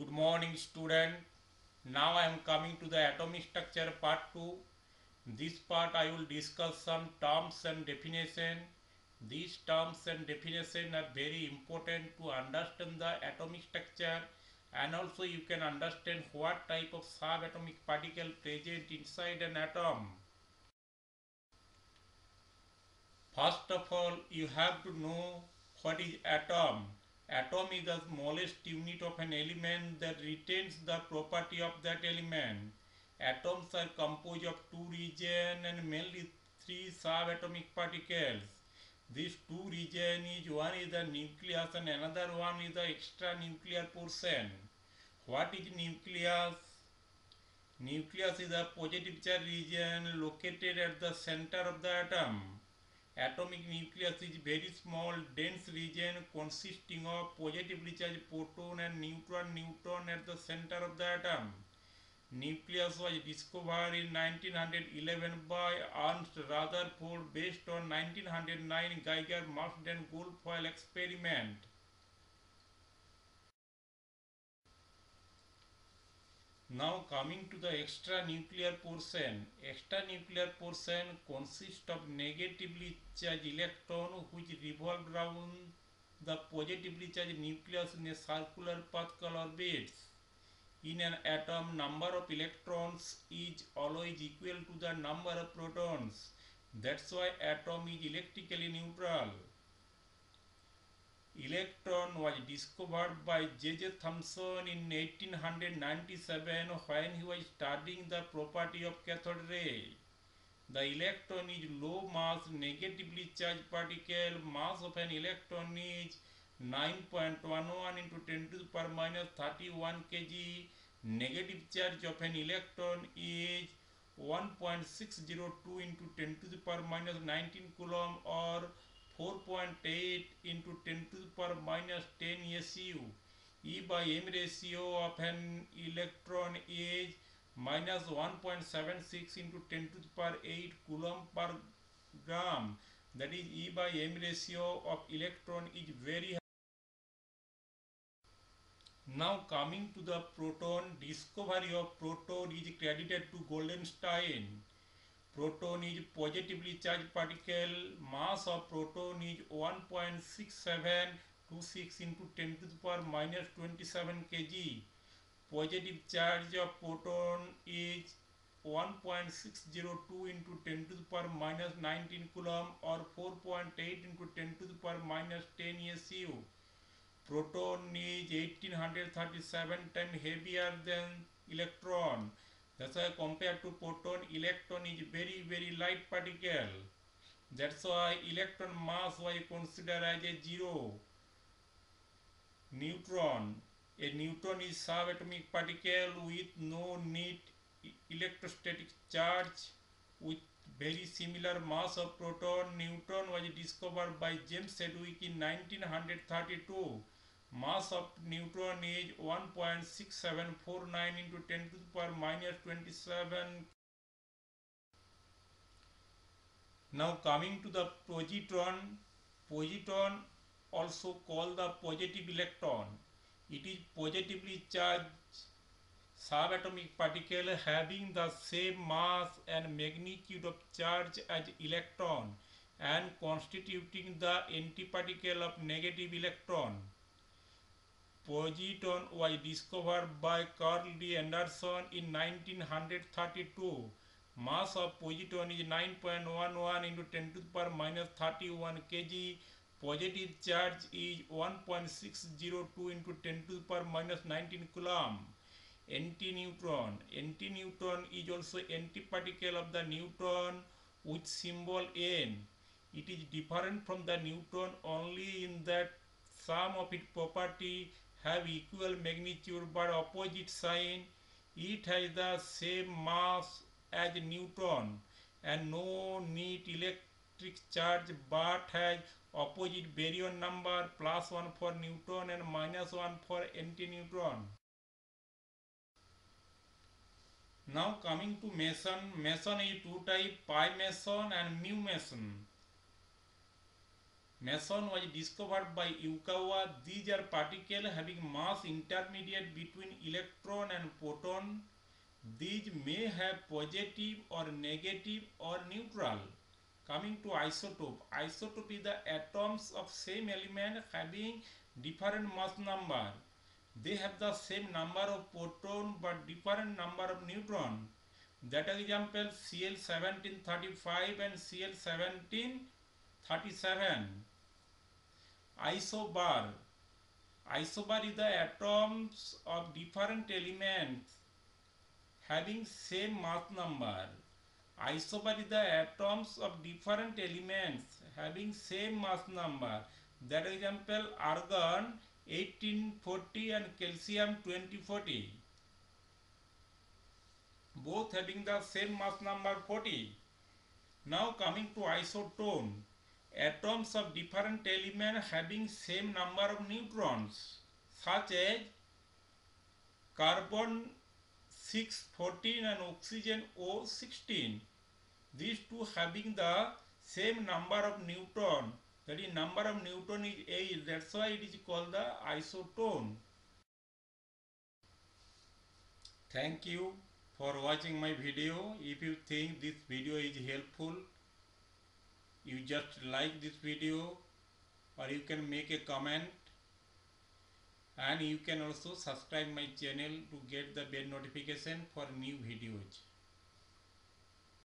Good morning student. Now I am coming to the atomic structure part 2. This part I will discuss some terms and definition. These terms and definition are very important to understand the atomic structure and also you can understand what type of subatomic particle present inside an atom. First of all, you have to know what is atom. Atom is the smallest unit of an element that retains the property of that element. Atoms are composed of two regions and mainly three subatomic particles. These two regions is one is the nucleus and another one is the extranuclear portion. What is nucleus? Nucleus is a positive charge region located at the center of the atom. Atomic nucleus is very small dense region consisting of positive recharge proton and neutron neutron at the center of the atom nucleus was discover in nineteen hundred eleven by Ernest Rutherford based on nineteen hundred nine Geiger Marsden and gold foil experiment Now coming to the extra extranuclear portion. Extranuclear portion consists of negatively charged electron which revolve around the positively charged nucleus in a circular path called orbits. In an atom, number of electrons is always equal to the number of protons. That's why atom is electrically neutral. Electron was discovered by J.J. Thomson in 1897 when he was studying the property of cathode ray. The electron is low mass negatively charged particle. Mass of an electron is 9.11 into 10 to the power minus 31 kg. Negative charge of an electron is 1.602 into 10 to the power minus 19 coulomb or 4.8 into 10 to the power minus 10 SU. E by M ratio of an electron is minus 1.76 into 10 to the power 8 coulomb per gram. That is E by M ratio of electron is very high. Now coming to the proton, discovery of proton is credited to Goldstein. Proton is positively charged particle. Mass of proton is 1.6726 into 10 to the power minus 27 kg. Positive charge of proton is 1.602 into 10 to the power minus 19 coulomb or 4.8 into 10 to the power minus 10 SU. Proton is 1837 times heavier than electron. That's why compared to proton, electron is very very light particle. That's why electron mass was consider as a zero. Neutron. A neutron is subatomic particle with no net electrostatic charge with very similar mass of proton. Neutron was discovered by James Sedgwick in 1932. Mass of neutron is 1.6749 into 10 to the power minus 27. Now coming to the positron. Positron also called the positive electron. It is positively charged subatomic particle having the same mass and magnitude of charge as electron and constituting the antiparticle of negative electron. Positron was discovered by Carl D. Anderson in 1932. Mass of positron is 9.11 into 10 to the power minus 31 kg. Positive charge is 1.602 into 10 to the power minus 19 coulomb. Antineutron. Antineutron is also antiparticle of the neutron with symbol N. It is different from the neutron only in that some of its property have equal magnitude but opposite sign. It has the same mass as neutron and no net electric charge but has opposite baryon number plus 1 for neutron and minus 1 for antineutron. Now coming to meson, meson is two type pi meson and mu meson. Meson was discovered by Yukawa. These are particles having mass intermediate between electron and proton. These may have positive or negative or neutral. Coming to isotope. Isotope is the atoms of same element having different mass number. They have the same number of proton but different number of neutron. That example Cl1735 and Cl1737. Isobar. Isobar is the atoms of different elements having same mass number. Isobar is the atoms of different elements having same mass number. That example argon 1840 and calcium 2040 both having the same mass number 40 now coming to isotone atoms of different element having same number of neutrons such as carbon 614 and oxygen O16 these two having the same number of neutron. That is number of neutron is 8 that's why it is called the isotone. Thank you for watching my video. If you think this video is helpful you just like this video or you can make a comment. And you can also subscribe my channel to get the bell notification for new videos